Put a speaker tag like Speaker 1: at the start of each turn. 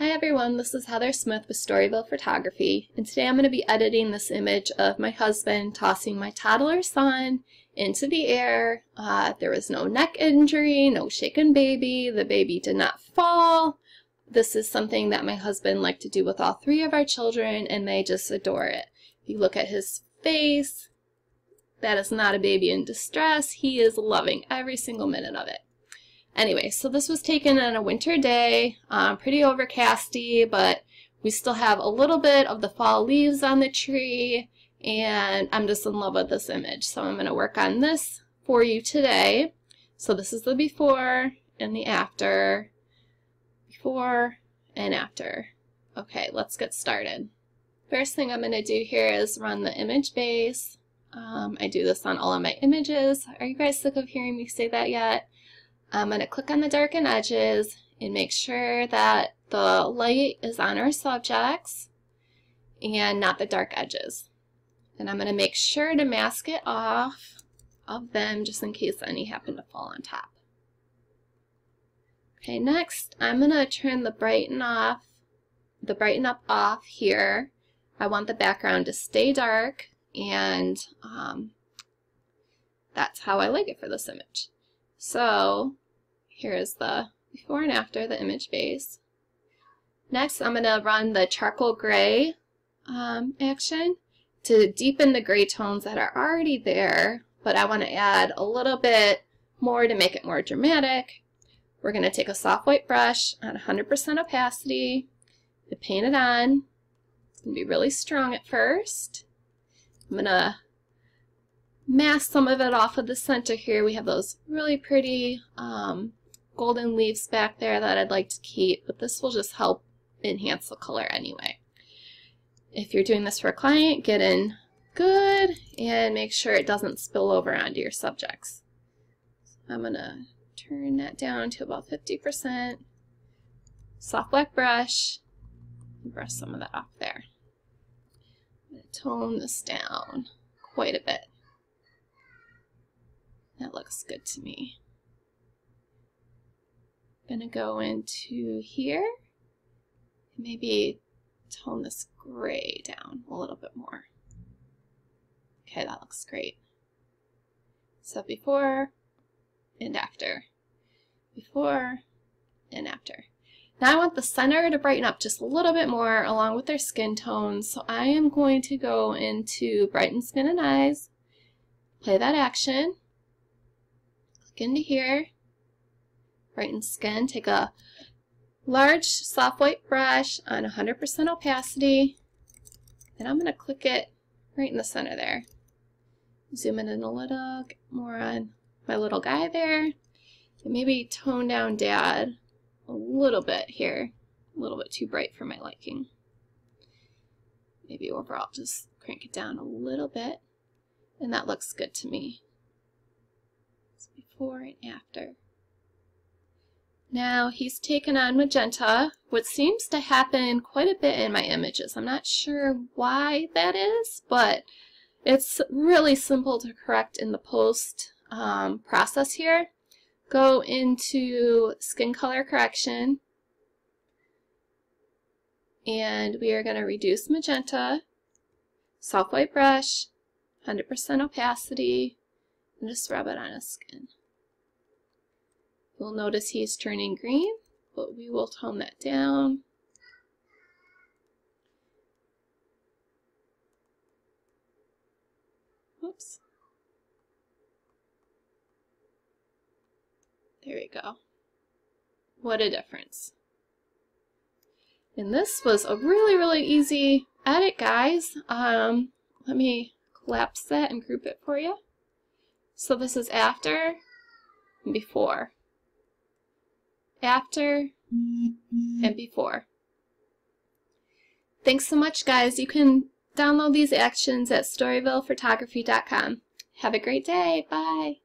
Speaker 1: Hi everyone, this is Heather Smith with Storyville Photography, and today I'm going to be editing this image of my husband tossing my toddler son into the air. Uh, there was no neck injury, no shaken baby, the baby did not fall. This is something that my husband liked to do with all three of our children, and they just adore it. If you look at his face, that is not a baby in distress. He is loving every single minute of it. Anyway, so this was taken on a winter day, um, pretty overcasty, but we still have a little bit of the fall leaves on the tree, and I'm just in love with this image. So I'm going to work on this for you today. So this is the before and the after, before and after. Okay, let's get started. First thing I'm going to do here is run the image base. Um, I do this on all of my images. Are you guys sick of hearing me say that yet? I'm going to click on the darken edges and make sure that the light is on our subjects and not the dark edges. And I'm going to make sure to mask it off of them just in case any happen to fall on top. Okay, next I'm going to turn the brighten off, the brighten up off here. I want the background to stay dark and um, that's how I like it for this image. So Here's the before and after the image base. Next, I'm going to run the charcoal gray um, action to deepen the gray tones that are already there, but I want to add a little bit more to make it more dramatic. We're going to take a soft white brush on 100% opacity and paint it on. It's going to be really strong at first. I'm going to mask some of it off of the center here. We have those really pretty um, golden leaves back there that I'd like to keep, but this will just help enhance the color anyway. If you're doing this for a client, get in good and make sure it doesn't spill over onto your subjects. So I'm going to turn that down to about 50%. Soft black brush, brush some of that off there. Tone this down quite a bit. That looks good to me to go into here, maybe tone this gray down a little bit more. Okay, that looks great. So before and after. Before and after. Now I want the center to brighten up just a little bit more along with their skin tones. So I am going to go into Brighten Skin and Eyes, play that action, click into here, brighten skin. Take a large soft white brush on 100% opacity, and I'm going to click it right in the center there. Zoom in, a little more on my little guy there, and maybe tone down dad a little bit here. A little bit too bright for my liking. Maybe overall just crank it down a little bit, and that looks good to me. It's before and after. Now he's taken on magenta, which seems to happen quite a bit in my images. I'm not sure why that is, but it's really simple to correct in the post um, process here. Go into skin color correction, and we are going to reduce magenta, soft white brush, 100% opacity, and just rub it on his skin. You'll notice he's turning green, but we will tone that down. Oops. There we go. What a difference. And this was a really, really easy edit, guys. Um, let me collapse that and group it for you. So this is after and before after, and before. Thanks so much, guys. You can download these actions at storyvillephotography.com. Have a great day. Bye.